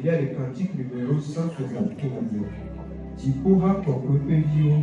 il y a le cantique numéro 172. Jipora Kokope Vio.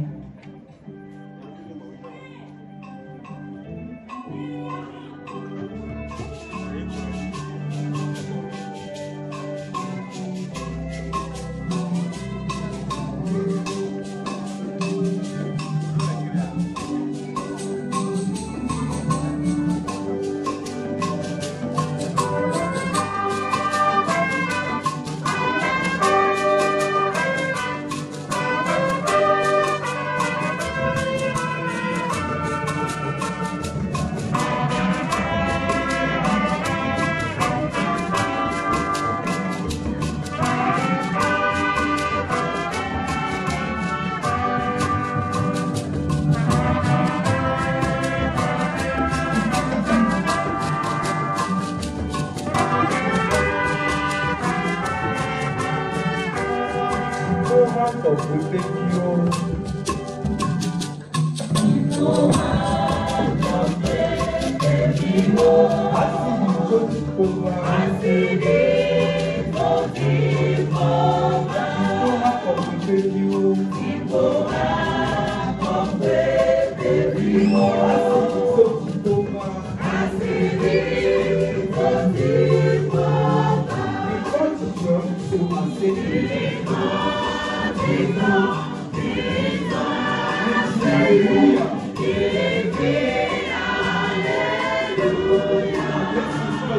Santo, we thank you.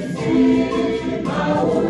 Yes, my own.